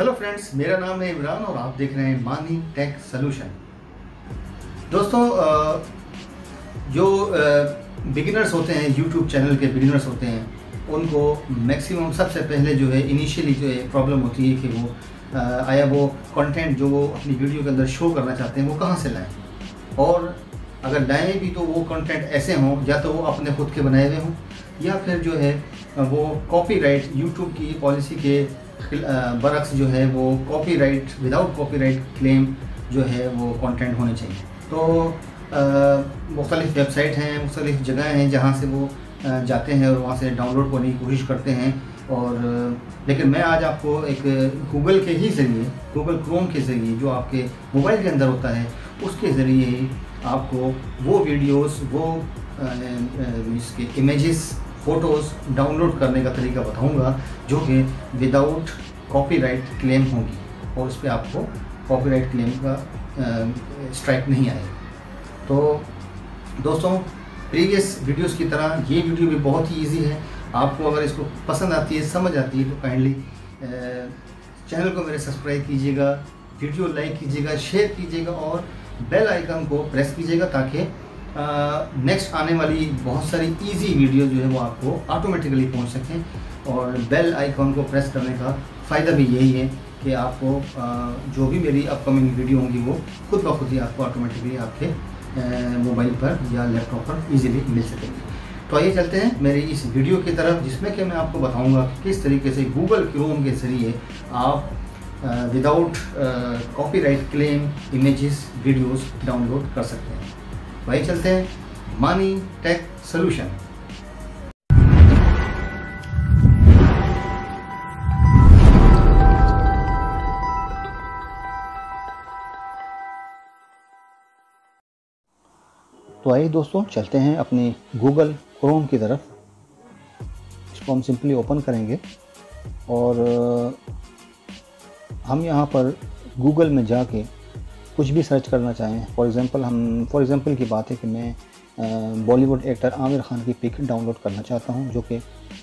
Hello friends मेरा नाम है इमरान और आप देख रहे हैं मानी टेक सोल्यूशन दोस्तों जो बिगिनर्स होते हैं यूट्यूब चैनल के बिगिनर्स होते हैं, उनको मैक्सिमम सबसे पहले जो है इनिशियली जो है प्रॉब्लम होती है कि वो आया वो कंटेंट जो वो अपनी वीडियो के अंदर शो करना चाहते हैं, वो कहाँ से लाएँ? और अगर लाएँ भी तो वो कंटेंट ऐसे हों, या तो वो अपने खुद के बनाए हुए हों, या फिर जो है वो कॉपीराइट यूट्यूब की पॉलिसी के बरक्स जो है वो कॉपीराइट विदाउट कॉपीराइट क्लेम जो है वो कंटेंट होने चाहिए। तो मुख्तलिफ़ वेबसाइट हैं, मुख्तलिफ़ जगह हैं जहाँ से वो जाते हैं और वहाँ से डाउनलोड करने की कोशिश करते हैं। और, लेकिन मैं आज आपको एक गूगल के ही ज़रिए गूगल क्रोम के ज़रिए जो आपके मोबाइल के अंदर होता है, उसके ज़रिए ही आपको वो वीडियोस वो इसके इमेजेस फ़ोटोज़ डाउनलोड करने का तरीका बताऊँगा, जो कि विदाउट कॉपीराइट क्लेम होगी, और उस पर आपको कॉपीराइट क्लेम का स्ट्राइक नहीं आएगा। तो दोस्तों प्रीवियस वीडियोस की तरह ये वीडियो भी बहुत ही इजी है। आपको अगर इसको पसंद आती है, समझ आती है तो काइंडली चैनल को मेरे सब्सक्राइब कीजिएगा वीडियो लाइक कीजिएगा शेयर कीजिएगा, और बेल आइकन को प्रेस कीजिएगा, ताकि नेक्स्ट आने वाली बहुत सारी इजी वीडियो जो है वो आपको ऑटोमेटिकली पहुँच सकें और बेल आइकन को प्रेस करने का फ़ायदा भी यही है कि आपको अ, जो भी मेरी अपकमिंग वीडियो होंगी वो खुद ब खुद ही आपको ऑटोमेटिकली आपके मोबाइल पर या लैपटॉप पर इजीली मिल सकेंगी। तो आइए चलते हैं मेरी इस वीडियो की तरफ़ जिसमें कि मैं आपको बताऊँगा कि किस तरीके से गूगल क्रोम के ज़रिए आप without copyright claim images videos download कर सकते हैं। आइए चलते हैं मानी टेक सोल्यूशन तो आइए दोस्तों, चलते हैं अपनी गूगल क्रोम की तरफ़। इसको हम सिंपली ओपन करेंगे और हम यहाँ पर गूगल में जाके कुछ भी सर्च करना चाहें। फॉर एग्ज़ाम्पल हम फॉर एग्ज़ाम्पल की बात है कि मैं बॉलीवुड एक्टर आमिर खान की पिक डाउनलोड करना चाहता हूँ, जो कि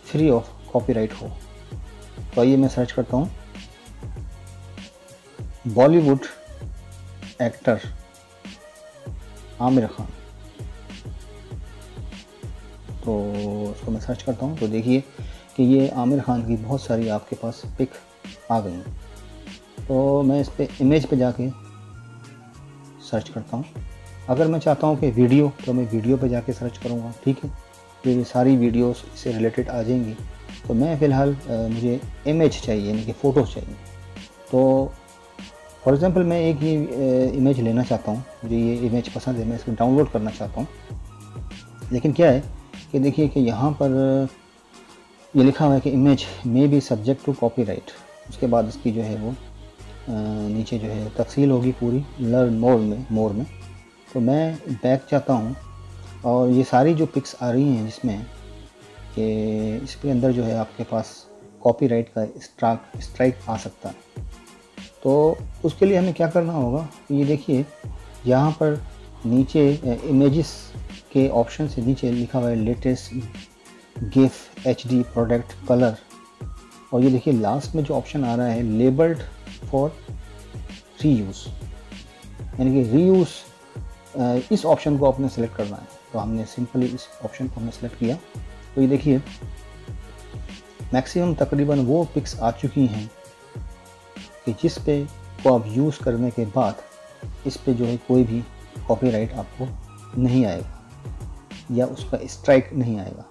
फ्री ऑफ़ कॉपीराइट हो। तो आइए मैं सर्च करता हूँ। बॉलीवुड एक्टर आमिर खान तो उसको मैं सर्च करता हूँ। तो देखिए कि ये आमिर खान की बहुत सारी आपके पास पिक आ गई तो मैं इस पर इमेज पे जाके सर्च करता हूँ। अगर मैं चाहता हूँ कि वीडियो तो मैं वीडियो पर जाके सर्च करूँगा, ठीक है? तो ये सारी वीडियोस इससे रिलेटेड आ जाएँगी। तो मैं फ़िलहाल मुझे इमेज चाहिए, यानी कि फ़ोटोज़ चाहिए। तो फॉर एग्ज़ाम्पल मैं एक ही इमेज लेना चाहता हूँ। मुझे ये इमेज पसंद है, मैं इसको डाउनलोड करना चाहता हूँ। लेकिन क्या है कि देखिए कि यहाँ पर, ये लिखा हुआ है कि image may be subject to copyright उसके बाद इसकी जो है वो नीचे जो है, तफसील होगी पूरी, लर्न मोर में मोर में। तो मैं बैक चाहता हूँ, और ये सारी जो पिक्स आ रही हैं जिसमें कि इसके अंदर जो है आपके पास कॉपीराइट का स्ट्राइक स्ट्राइक आ सकता है। तो उसके लिए हमें क्या करना होगा? ये देखिए, यहाँ पर नीचे इमेजेस के ऑप्शन से नीचे लिखा हुआ है latest GIF H product colour और ये देखिए लास्ट में जो ऑप्शन आ रहा है लेबल्ड फॉर री यूज़ यानी कि री यूज़ इस ऑप्शन को आपने सेलेक्ट करना है। तो हमने सिंपली इस ऑप्शन को हमने सेलेक्ट किया। तो ये देखिए मैक्सिमम तकरीबन वो पिक्स आ चुकी हैं कि जिस पे को आप यूज़ करने के बाद इस पे जो है कोई भी कॉपीराइट आपको नहीं आएगा या उसका स्ट्राइक नहीं आएगा।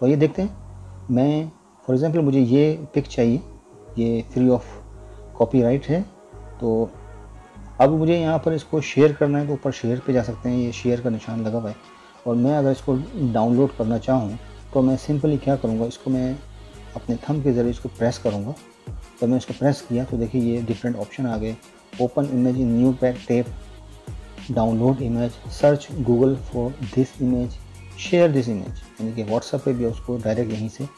तो ये देखते हैं। मैं फॉर एग्ज़ाम्पल मुझे ये पिक चाहिए, ये फ्री ऑफ़ कॉपीराइट है तो अब मुझे यहाँ पर इसको शेयर करना है तो ऊपर शेयर पे जा सकते हैं, ये शेयर का निशान लगा हुआ है। और मैं अगर इसको डाउनलोड करना चाहूँ तो मैं सिंपली क्या करूँगा, इसको मैं अपने थंब के ज़रिए इसको प्रेस करूँगा। तो मैं इसको प्रेस किया तो देखिए ये डिफरेंट ऑप्शन आ गए। Open image in new pack tab download image search Google for this image share this image यानी कि व्हाट्सएप पे भी उसको डायरेक्ट यहीं से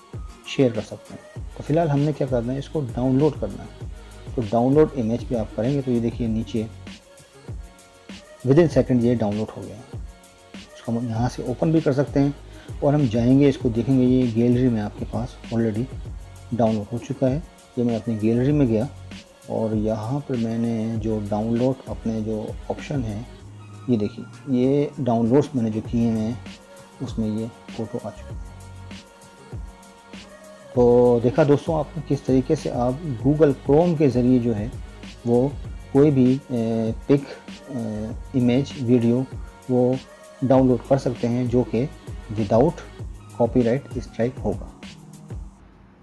शेयर कर सकते हैं। तो फ़िलहाल हमने क्या करना है, इसको डाउनलोड करना है। तो डाउनलोड इमेज पे आप करेंगे तो ये देखिए नीचे विद इन सेकेंड ये डाउनलोड हो गया। इसको हम यहाँ से ओपन भी कर सकते हैं और हम जाएँगे, इसको देखेंगे ये गैलरी में आपके पास ऑलरेडी डाउनलोड हो चुका है। ये मैं अपनी गैलरी में गया और यहाँ पर मैंने जो डाउनलोड अपने जो ऑप्शन है, ये देखिए, ये डाउनलोड्स मैंने जो किए हैं, उसमें ये फ़ोटो आ चुकी है। तो देखा दोस्तों, आपने किस तरीके से आप गूगल क्रोम के ज़रिए जो है, वो कोई भी पिक इमेज वीडियो वो डाउनलोड कर सकते हैं, जो कि विदाउट कॉपीराइट स्ट्राइक होगा।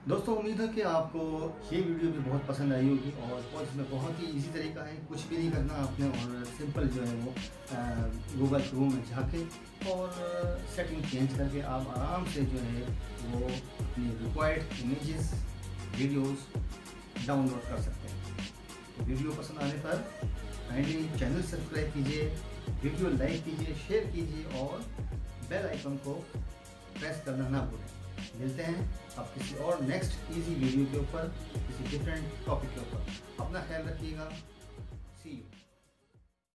दोस्तों, उम्मीद है कि आपको ये वीडियो भी बहुत पसंद आई होगी और इसमें बहुत ही इजी तरीका है। कुछ भी नहीं करना आपने और सिंपल जो है वो गूगल क्रोम में जाके और सेटिंग चेंज करके आप आराम से जो है वो अपनी रिक्वायर्ड इमेजेस वीडियोस डाउनलोड कर सकते हैं। तो वीडियो पसंद आने पर काइंडली चैनल सब्सक्राइब कीजिए वीडियो लाइक कीजिए शेयर कीजिए और बेल आइकन को प्रेस करना ना भूलें। मिलते हैं अब किसी और नेक्स्ट इजी वीडियो के ऊपर, किसी डिफरेंट टॉपिक के ऊपर। अपना ख्याल रखिएगा।